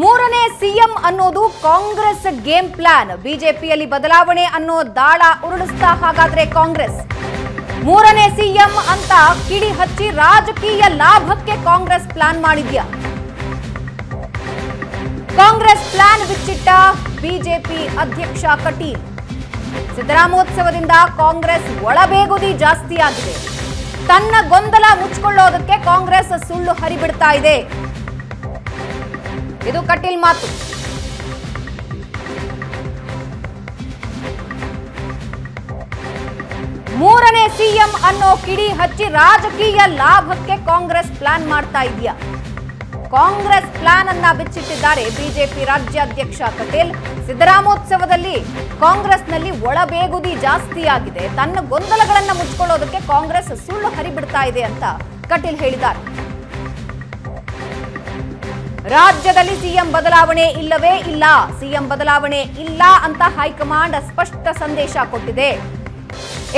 ಮೂರನೇ ಸಿಎಂ ಅನ್ನೋದು Congress game plan. ಬಿಜೆಪಿಯಲ್ಲಿ ಬದಲಾವಣೆ ಅನ್ನೋ ದಾಳ ಉರುಳಿಸ್ತಾ ಹಾಗಾದ್ರೆ ಕಾಂಗ್ರೆಸ್? ಮೂರನೇ ಸಿಎಂ ಅಂತ ಕಿಡಿ ಹಚ್ಚಿ ರಾಜಕೀಯ ಲಾಭಕ್ಕೆ ಕಾಂಗ್ರೆಸ್ ಪ್ಲಾನ್ ಮಾಡಿದ್ಯಾ? ಕಾಂಗ್ರೆಸ್ ಪ್ಲಾನ್ ಬಿಚ್ಚಿಟ್ಟ ಬಿಜೆಪಿ ಅಧ್ಯಕ್ಷ ಕಟೀಲ್. ಸಿದ್ದರಾಮೋತ್ಸವದಿಂದ ಕಾಂಗ್ರೆಸ್ ಒಳಬೇಗುದಿ ಜಾಸ್ತಿ ಆಗಿದೆ ತನ್ನ ಗೊಂದಲ ಮುಚ್ಕೊಳ್ಳೋದಕ್ಕೆ ಕಾಂಗ್ರೆಸ್ ಸುಳ್ಳು ಹರಿಬಿಡ್ತಾ ಇದೆ. ಇದು ಕಟೀಲ್ ಮಾತು. ಮೂರನೇ ಸಿಎಂ ಅನ್ನೋ ಕಿಡಿ ಹಚ್ಚಿ ರಾಜಕೀಯ ಲಾಭಕ್ಕೆ ಕಾಂಗ್ರೆಸ್ ಪ್ಲಾನ್ ಮಾಡ್ತಾ ಇದೆಯಾ? ಕಾಂಗ್ರೆಸ್ ಪ್ಲಾನ್ ಅನ್ನ ಬಿಚ್ಚಿಟ್ಟಿದ್ದಾರೆ ಬಿಜೆಪಿ ರಾಜ್ಯಾಧ್ಯಕ್ಷ ಕಟೇಲ್. ಸಿದ್ದರಾಮೋತ್ಸವದಲ್ಲಿ ಕಾಂಗ್ರೆಸ್ನಲ್ಲಿ ಒಳಬೇಗುದಿ ಜಾಸ್ತಿಯಾಗಿದೆ ತನ್ನ ಗೊಂದಲಗಳನ್ನ ಮುಚ್ಕೊಳ್ಳೋದಕ್ಕೆ ಕಾಂಗ್ರೆಸ್ ಸುಳ್ಳು ಹರಿಬಿಡ್ತಾ ಇದೆ ಅಂತ ಕಟೀಲ್ ಹೇಳಿದ್ದಾರೆ. ರಾಜ್ಯದಲ್ಲಿ ಸಿಎಂ ಬದಲಾವಣೆ ಇಲ್ಲವೇ ಇಲ್ಲ. ಸಿಎಂ ಬದಲಾವಣೆ ಇಲ್ಲ ಅಂತ ಹೈಕಮಾಂಡ್ ಸ್ಪಷ್ಟ ಸಂದೇಶ ಕೊಟ್ಟಿದೆ.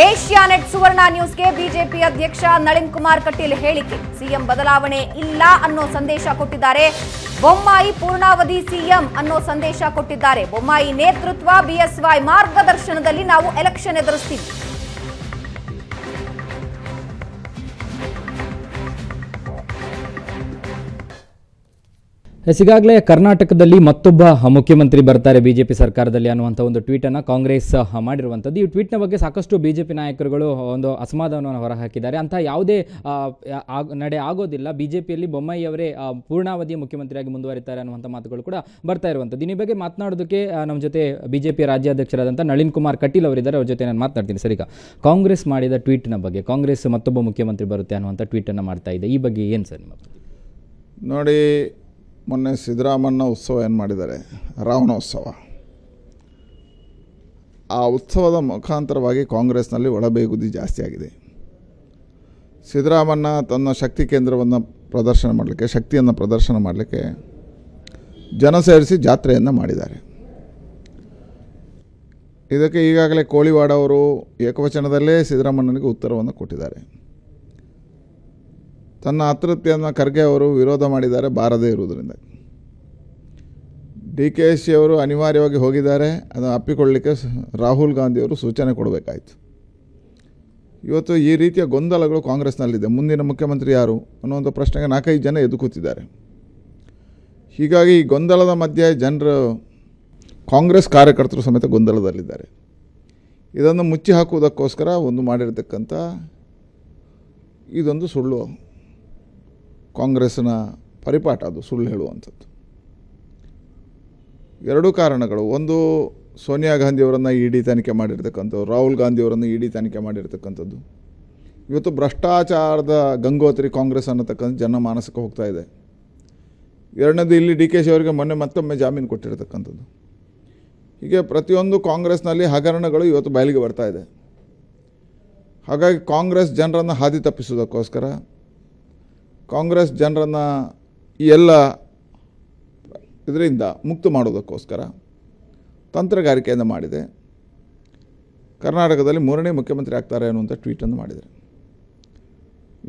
ಏಷ್ಯಾನೆಟ್ ಸುವರ್ಣ ನ್ಯೂಸ್ಗೆ ಬಿಜೆಪಿ ಅಧ್ಯಕ್ಷ ನಳಿನ್ ಕುಮಾರ್ ಕಟೀಲ್ ಹೇಳಿಕೆ. ಸಿಎಂ ಬದಲಾವಣೆ ಇಲ್ಲ ಅನ್ನೋ ಸಂದೇಶ ಕೊಟ್ಟಿದ್ದಾರೆ. ಬೊಮ್ಮಾಯಿ ಪೂರ್ಣಾವಧಿ ಸಿಎಂ ಅನ್ನೋ ಸಂದೇಶ ಕೊಟ್ಟಿದ್ದಾರೆ. ಬೊಮ್ಮಾಯಿ ನೇತೃತ್ವ ಬಿಎಸ್ವೈ ಮಾರ್ಗದರ್ಶನದಲ್ಲಿ ನಾವು ಎಲೆಕ್ಷನ್ ಎದುರಿಸ್ತೀವಿ. ಎಸ್, ಈಗಾಗಲೇ ಕರ್ನಾಟಕದಲ್ಲಿ ಮತ್ತೊಬ್ಬ ಮುಖ್ಯಮಂತ್ರಿ ಬರ್ತಾರೆ ಬಿಜೆಪಿ ಸರ್ಕಾರದಲ್ಲಿ ಅನ್ನುವಂಥ ಒಂದು ಟ್ವೀಟನ್ನು ಕಾಂಗ್ರೆಸ್ ಮಾಡಿರುವಂಥದ್ದು. ಈ ಟ್ವೀಟ್ನ ಬಗ್ಗೆ ಸಾಕಷ್ಟು ಬಿಜೆಪಿ ನಾಯಕರುಗಳು ಒಂದು ಅಸಮಾಧಾನವನ್ನು ಹೊರಹಾಕಿದ್ದಾರೆ. ಅಂತ ಯಾವುದೇ ನಡೆ ಆಗೋದಿಲ್ಲ. ಬಿಜೆಪಿಯಲ್ಲಿ ಬೊಮ್ಮಾಯಿಯವರೇ ಆ, ಪೂರ್ಣಾವಧಿ ಮುಖ್ಯಮಂತ್ರಿಯಾಗಿ ಮುಂದುವರಿತಾರೆ ಅನ್ನುವಂಥ ಮಾತುಗಳು ಕೂಡ ಬರ್ತಾ ಇರುವಂಥದ್ದು. ಈ ಬಗ್ಗೆ ಮಾತನಾಡೋದಕ್ಕೆ ನಮ್ಮ ಜೊತೆ ಬಿಜೆಪಿ ರಾಜ್ಯಾಧ್ಯಕ್ಷರಾದಂಥ ನಳಿನ್ ಕುಮಾರ್ ಕಟೀಲ್ ಅವರಿದ್ದಾರೆ. ಅವ್ರ ಜೊತೆ ನಾನು ಮಾತನಾಡ್ತೀನಿ. ಸರಿ ಈಗ ಕಾಂಗ್ರೆಸ್ ಮಾಡಿದ ಟ್ವೀಟ್ನ ಬಗ್ಗೆ ಕಾಂಗ್ರೆಸ್ ಮತ್ತೊಬ್ಬ ಮುಖ್ಯಮಂತ್ರಿ ಬರುತ್ತೆ ಅನ್ನುವಂಥ ಟ್ವೀಟನ್ನು ಮಾಡ್ತಾ ಇದೆ. ಈ ಬಗ್ಗೆ ಏನು ಸರ್ ನಿಮ್ಮ ನೋಡಿ ಮೊನ್ನೆ ಸಿದ್ದರಾಮಣ್ಣ ಉತ್ಸವ ಏನು ಮಾಡಿದ್ದಾರೆ? ರಾವಣೋತ್ಸವ ಆ ಉತ್ಸವದ ಮುಖಾಂತರವಾಗಿ ಕಾಂಗ್ರೆಸ್ನಲ್ಲಿ ಒಳಬೇಗುದಿ ಜಾಸ್ತಿ ಆಗಿದೆ. ಸಿದ್ದರಾಮಣ್ಣ ತನ್ನ ಶಕ್ತಿ ಕೇಂದ್ರವನ್ನು ಪ್ರದರ್ಶನ ಮಾಡಲಿಕ್ಕೆ, ಶಕ್ತಿಯನ್ನು ಪ್ರದರ್ಶನ ಮಾಡಲಿಕ್ಕೆ ಜನ ಸೇರಿಸಿ ಜಾತ್ರೆಯನ್ನು ಮಾಡಿದ್ದಾರೆ. ಇದಕ್ಕೆ ಈಗಾಗಲೇ ಕೋಳಿವಾಡ ಅವರು ಏಕವಚನದಲ್ಲೇ ಸಿದ್ದರಾಮಣ್ಣನಿಗೆ ಉತ್ತರವನ್ನು ಕೊಟ್ಟಿದ್ದಾರೆ. ತನ್ನ ಅತೃಪ್ತಿಯನ್ನು ಖರ್ಗೆ ಅವರು ವಿರೋಧ ಮಾಡಿದ್ದಾರೆ ಬಾರದೇ ಇರುವುದರಿಂದ. ಡಿ ಕೆ ಎಸ್ ಅವರು ಅನಿವಾರ್ಯವಾಗಿ ಹೋಗಿದ್ದಾರೆ, ಅದನ್ನು ಅಪ್ಪಿಕೊಳ್ಳಲಿಕ್ಕೆ ರಾಹುಲ್ ಗಾಂಧಿಯವರು ಸೂಚನೆ ಕೊಡಬೇಕಾಯಿತು. ಇವತ್ತು ಈ ರೀತಿಯ ಗೊಂದಲಗಳು ಕಾಂಗ್ರೆಸ್ನಲ್ಲಿದೆ. ಮುಂದಿನ ಮುಖ್ಯಮಂತ್ರಿ ಯಾರು ಅನ್ನುವಂಥ ಪ್ರಶ್ನೆಗೆ ನಾಲ್ಕೈದು ಜನ ಎದುಕುತ್ತಿದ್ದಾರೆ ಹೀಗಾಗಿ ಈ ಗೊಂದಲದ ಮಧ್ಯೆ ಜನರು ಕಾಂಗ್ರೆಸ್ ಕಾರ್ಯಕರ್ತರು ಸಮೇತ ಗೊಂದಲದಲ್ಲಿದ್ದಾರೆ. ಇದನ್ನು ಮುಚ್ಚಿ ಹಾಕುವುದಕ್ಕೋಸ್ಕರ ಒಂದು ಮಾಡಿರತಕ್ಕಂಥ ಇದೊಂದು ಸುಳ್ಳು ಕಾಂಗ್ರೆಸ್ನ ಪರಿಪಾಠ ಅದು, ಸುಳ್ಳು ಹೇಳುವಂಥದ್ದು. ಎರಡು ಕಾರಣಗಳು, ಒಂದು ಸೋನಿಯಾ ಗಾಂಧಿಯವರನ್ನು ಇ ಡಿ ತನಿಖೆ ಮಾಡಿರ್ತಕ್ಕಂಥದ್ದು, ರಾಹುಲ್ ಗಾಂಧಿಯವರನ್ನು ಇ ಡಿ ತನಿಖೆ ಮಾಡಿರ್ತಕ್ಕಂಥದ್ದು. ಇವತ್ತು ಭ್ರಷ್ಟಾಚಾರದ ಗಂಗೋತ್ರಿ ಕಾಂಗ್ರೆಸ್ ಅನ್ನತಕ್ಕಂಥ ಜನಮಾನಸಕ್ಕೆ ಹೋಗ್ತಾ ಇದೆ. ಎರಡನೇದು ಇಲ್ಲಿ ಡಿ ಕೆ ಶಿ ಅವರಿಗೆ ಮೊನ್ನೆ ಮತ್ತೊಮ್ಮೆ ಜಾಮೀನು ಕೊಟ್ಟಿರ್ತಕ್ಕಂಥದ್ದು. ಹೀಗೆ ಪ್ರತಿಯೊಂದು ಕಾಂಗ್ರೆಸ್ನಲ್ಲಿ ಹಗರಣಗಳು ಇವತ್ತು ಬಯಲಿಗೆ ಬರ್ತಾ ಇದೆ. ಹಾಗಾಗಿ ಕಾಂಗ್ರೆಸ್ ಜನರನ್ನು ಹಾದಿ ತಪ್ಪಿಸೋದಕ್ಕೋಸ್ಕರ ಕಾಂಗ್ರೆಸ್ ಜನರನ್ನು ಈ ಎಲ್ಲ ಇದರಿಂದ ಮುಕ್ತ ಮಾಡೋದಕ್ಕೋಸ್ಕರ ತಂತ್ರಗಾರಿಕೆಯನ್ನು ಮಾಡಿದೆ. ಕರ್ನಾಟಕದಲ್ಲಿ ಮೂರನೇ ಮುಖ್ಯಮಂತ್ರಿ ಆಗ್ತಾರೆ ಅನ್ನುವಂಥ ಟ್ವೀಟನ್ನು ಮಾಡಿದ್ದಾರೆ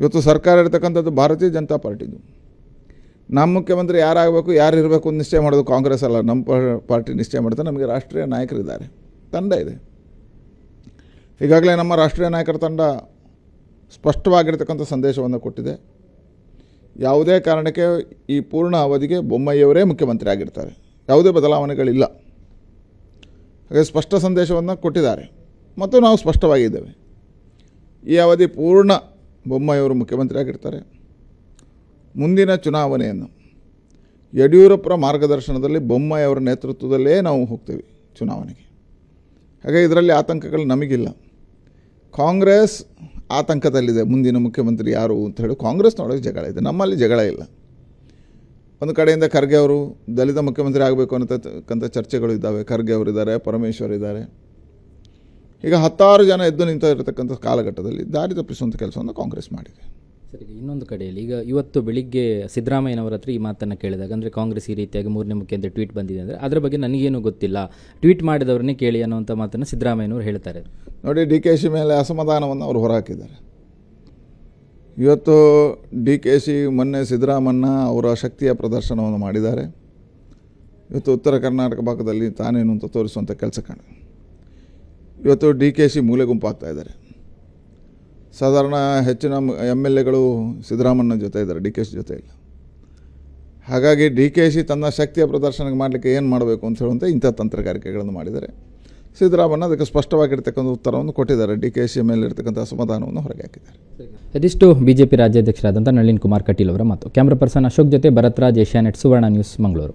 ಇವತ್ತು ಸರ್ಕಾರ ಇರತಕ್ಕಂಥದ್ದು ಭಾರತೀಯ ಜನತಾ ಪಾರ್ಟಿದು. ನಮ್ಮ ಮುಖ್ಯಮಂತ್ರಿ ಯಾರಾಗಬೇಕು ಯಾರು ಇರಬೇಕು ಅಂತ ನಿಶ್ಚಯ ಮಾಡೋದು ಕಾಂಗ್ರೆಸ್ ಅಲ್ಲ. ನಮ್ಮ ಪಾರ್ಟಿ ನಿಶ್ಚಯ ಮಾಡುತ್ತೆ. ನಮಗೆ ರಾಷ್ಟ್ರೀಯ ನಾಯಕರಿದ್ದಾರೆ. ತಂಡ ಇದೆ. ಈಗಾಗಲೇ ನಮ್ಮ ರಾಷ್ಟ್ರೀಯ ನಾಯಕರ ತಂಡ ಸ್ಪಷ್ಟವಾಗಿರ್ತಕ್ಕಂಥ ಸಂದೇಶವನ್ನು ಕೊಟ್ಟಿದೆ. ಯಾವುದೇ ಕಾರಣಕ್ಕೆ ಈ ಪೂರ್ಣ ಅವಧಿಗೆ ಬೊಮ್ಮಯ್ಯವರೇ ಮುಖ್ಯಮಂತ್ರಿ ಆಗಿರ್ತಾರೆ ಯಾವುದೇ ಬದಲಾವಣೆಗಳಿಲ್ಲ. ಹಾಗೆ ಸ್ಪಷ್ಟ ಸಂದೇಶವನ್ನು ಕೊಟ್ಟಿದ್ದಾರೆ. ಮತ್ತು ನಾವು ಸ್ಪಷ್ಟವಾಗಿದ್ದೇವೆ. ಈ ಅವಧಿ ಪೂರ್ಣ ಬೊಮ್ಮಯ್ಯವರು ಮುಖ್ಯಮಂತ್ರಿ ಆಗಿರ್ತಾರೆ ಮುಂದಿನ ಚುನಾವಣೆಯನ್ನು ಯಡಿಯೂರಪ್ಪರ ಮಾರ್ಗದರ್ಶನದಲ್ಲಿ ಬೊಮ್ಮಯ್ಯವರ ನೇತೃತ್ವದಲ್ಲೇ ನಾವು ಹೋಗ್ತೇವೆ ಚುನಾವಣೆಗೆ. ಹಾಗೆ ಇದರಲ್ಲಿ ಆತಂಕಗಳು ನಮಗಿಲ್ಲ. ಕಾಂಗ್ರೆಸ್ ಆತಂಕದಲ್ಲಿದೆ, ಮುಂದಿನ ಮುಖ್ಯಮಂತ್ರಿ ಯಾರು ಅಂತ ಹೇಳಿ ಕಾಂಗ್ರೆಸ್ನೊಳಗೆ ಜಗಳ ಇದೆ, ನಮ್ಮಲ್ಲಿ ಜಗಳ ಇಲ್ಲ. ಒಂದು ಕಡೆಯಿಂದ ಖರ್ಗೆ ಅವರು ದಲಿತ ಮುಖ್ಯಮಂತ್ರಿ ಆಗಬೇಕು ಅನ್ನತಕ್ಕಂಥ ಚರ್ಚೆಗಳು ಇದ್ದಾವೆ, ಖರ್ಗೆ ಅವರಿದ್ದಾರೆ ಪರಮೇಶ್ವರ್ ಇದ್ದಾರೆ. ಈಗ ಹತ್ತಾರು ಜನ ಎದ್ದು ನಿಂತ ಇರತಕ್ಕಂಥ ಕಾಲಘಟ್ಟದಲ್ಲಿ ದಾರಿ ತಪ್ಪಿಸುವಂಥ ಕೆಲಸವನ್ನು ಕಾಂಗ್ರೆಸ್ ಮಾಡಿದೆ. ಸರಿ ಇನ್ನೊಂದು ಕಡೆಯಲ್ಲಿ, ಈಗ ಇವತ್ತು ಬೆಳಿಗ್ಗೆ ಸಿದ್ದರಾಮಯ್ಯನವರ ಹತ್ರ ಈ ಮಾತನ್ನು ಕೇಳಿದಾಗ, ಅಂದರೆ ಕಾಂಗ್ರೆಸ್ ಈ ರೀತಿಯಾಗಿ ಮೂರನೇ ಅಂತ ಟ್ವೀಟ್ ಬಂದಿದೆ ಅಂದರೆ ಅದರ ಬಗ್ಗೆ ನನಗೇನು ಗೊತ್ತಿಲ್ಲ. ಟ್ವೀಟ್ ಮಾಡಿದವರನ್ನೇ ಕೇಳಿ ಅನ್ನುವಂಥ ಮಾತನ್ನು ಸಿದ್ದರಾಮಯ್ಯನವರು ಹೇಳ್ತಾರೆ. ನೋಡಿ, ಡಿ ಕೆ ಶಿ ಮೇಲೆ ಅಸಮಾಧಾನವನ್ನು ಅವರು ಹೊರಹಾಕಿದ್ದಾರೆ. ಇವತ್ತು ಡಿ ಕೆ ಶಿ ಮೊನ್ನೆ ಸಿದ್ದರಾಮಯ್ಯ ಅವರ ಶಕ್ತಿಯ ಪ್ರದರ್ಶನವನ್ನು ಮಾಡಿದ್ದಾರೆ. ಇವತ್ತು ಉತ್ತರ ಕರ್ನಾಟಕ ಭಾಗದಲ್ಲಿ ತಾನೇನು ಅಂತ ತೋರಿಸುವಂಥ ಕೆಲಸ ಕಾಣ ಇವತ್ತು ಡಿ ಕೆ ಶಿ ಮೂಲೆ ಗುಂಪಾಗ್ತಾ ಇದ್ದಾರೆ. ಸಾಧಾರಣ ಹೆಚ್ಚಿನ ಎಂ ಎಲ್ ಎಗಳು ಸಿದ್ದರಾಮಣ್ಣ ಜೊತೆ ಇದ್ದಾರೆ, ಡಿ ಕೆ ಸಿ ಜೊತೆ ಹಾಗಾಗಿ ಡಿ ಕೆ ಸಿ ತನ್ನ ಶಕ್ತಿಯ ಪ್ರದರ್ಶನಕ್ಕೆ ಮಾಡಲಿಕ್ಕೆ ಏನು ಮಾಡಬೇಕು ಅಂತ ಹೇಳುವಂಥ ಇಂಥ ತಂತ್ರಗಾರಿಕೆಗಳನ್ನು ಮಾಡಿದ್ದಾರೆ. ಸಿದ್ದರಾಮಣ್ಣ ಅದಕ್ಕೆ ಸ್ಪಷ್ಟವಾಗಿರ್ತಕ್ಕಂಥ ಉತ್ತರವನ್ನು ಕೊಟ್ಟಿದ್ದಾರೆ, ಡಿ ಕೆ ಸಿ ಮೇಲೆ ಇರ್ತಕ್ಕಂಥ ಅಸಮಾಧಾನವನ್ನು ಹೊರಗೆ ಹಾಕಿದ್ದಾರೆ. ಇದಿಷ್ಟು ಬಿಜೆಪಿ ರಾಜ್ಯಾಧ್ಯಕ್ಷರಾದಂಥ ನಳಿನ್ ಕುಮಾರ್ ಕಟೀಲ್ ಅವರ ಮಾತು. ಕ್ಯಾಮ್ರಾ ಪರ್ಸನ್ ಅಶೋಕ್ ಜೊತೆ Bharatraj Asianet Suvarna news, Mangaluru.